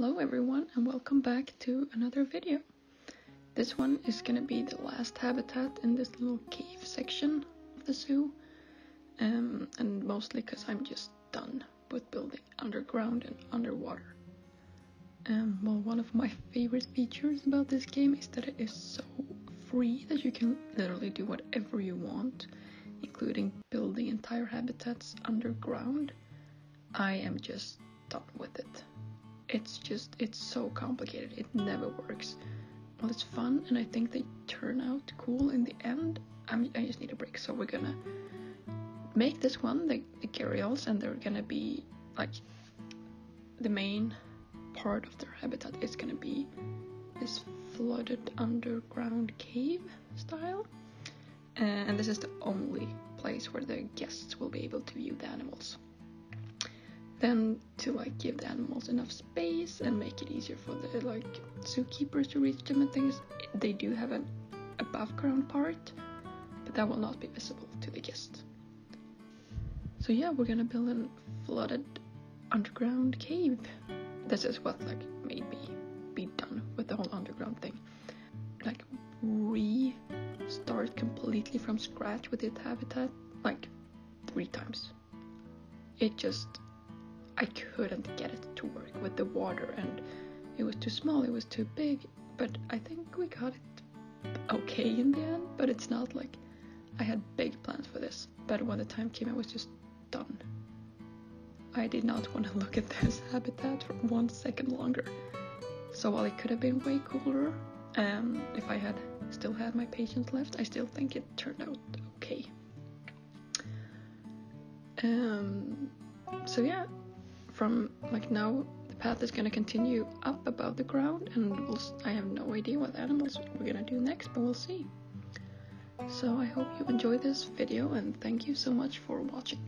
Hello everyone and welcome back to another video. This one is gonna be the last habitat in this little cave section of the zoo. Um, and mostly because I'm just done with building underground and underwater. Um, well, one of my favorite features about this game is that it is so free that you can literally do whatever you want, including building entire habitats underground. I am just done with it it's just it's so complicated. It never works. Well it's fun and i think they turn out cool in the end. I'm, i just need a break so we're gonna make this one the, the gharials and they're gonna be like the main part of their habitat is gonna be this flooded underground cave style. And this is the only place where the guests will be able to view the animals then to like give the animals enough space and make it easier for the like zookeepers to reach them and things. They do have an above ground part but that will not be visible to the guests. So yeah we're gonna build a flooded underground cave. This is what like made me be done with the whole underground thing. Like restart completely from scratch with its habitat like three times. It just I couldn't get it to work with the water and it was too small, it was too big, but I think we got it okay in the end, but it's not like I had big plans for this. But when the time came, I was just done. I did not want to look at this habitat for one second longer. So while it could have been way cooler, um, if I had still had my patience left, I still think it turned out okay. Um, so yeah, from like now the path is going to continue up above the ground and we'll, I have no idea what animals we're going to do next but we'll see. So I hope you enjoy this video and thank you so much for watching.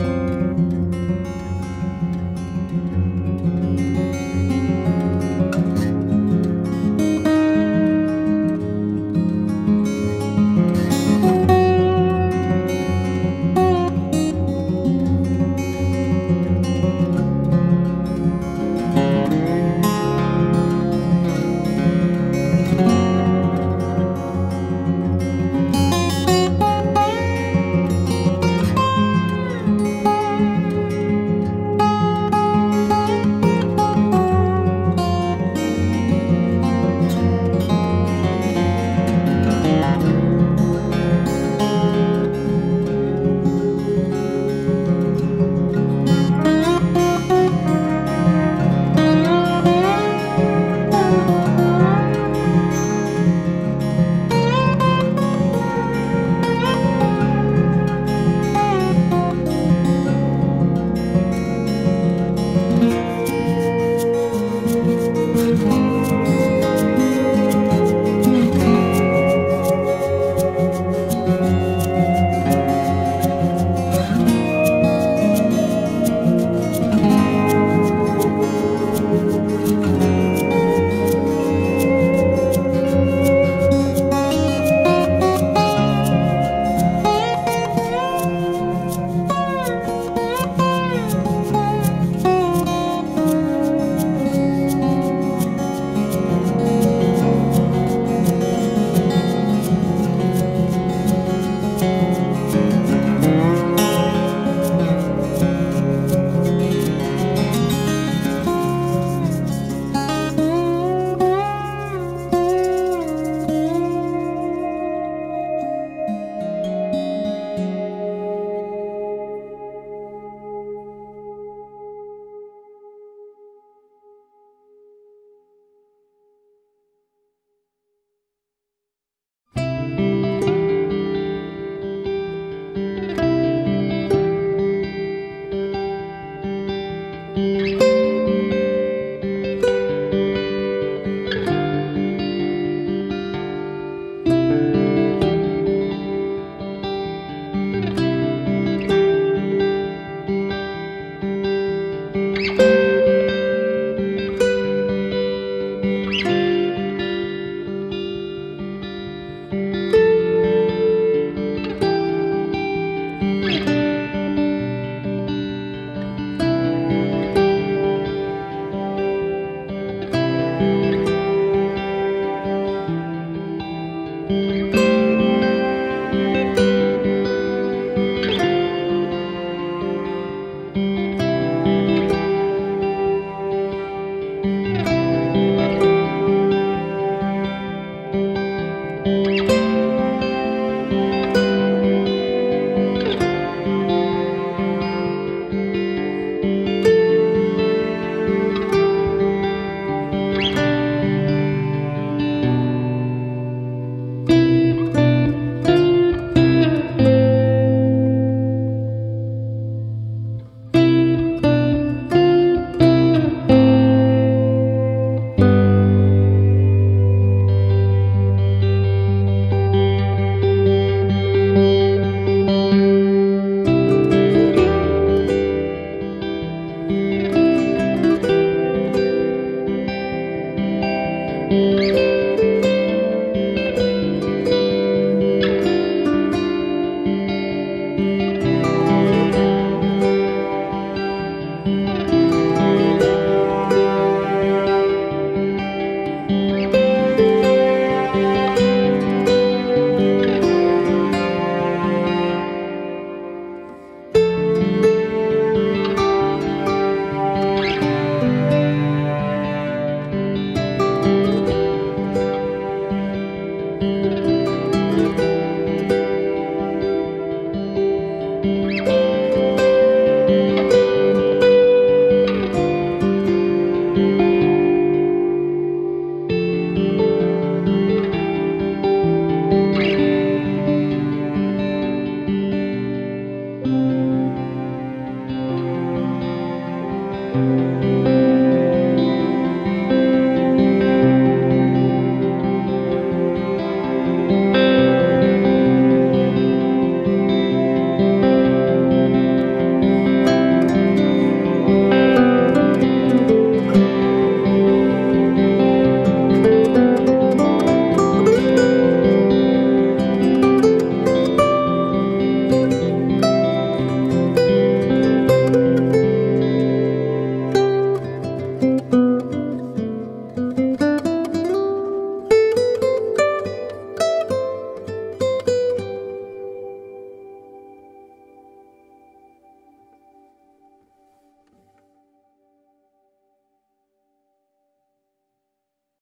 うん。